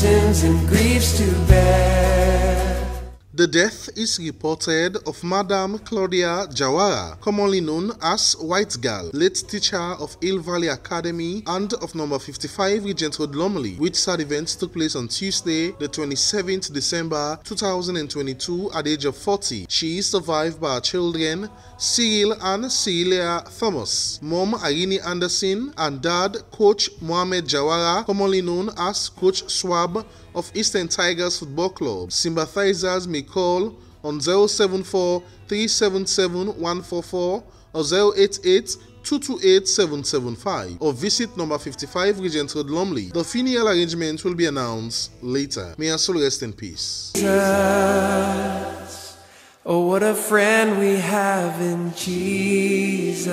sins and griefs to bear. The death is reported of Madame Claudia Jawara, commonly known as White Girl, late teacher of Hill Valley Academy and of number 55 Regent Road Lumley, which sad events took place on Tuesday, the 27th December 2022 at the age of 40. She is survived by her children, Cyril and Cyrilia Thomas, mom Irene Anderson, and dad Coach Mohamed Jawara, commonly known as Coach Swab of Eastern Tigers Football Club. Sympathizers may call on 074 377 144 or 088 228-775 or visit number 55 Regent Road Lumley. The funeral arrangement will be announced later. May our soul rest in peace. Oh, what a friend we have in Jesus.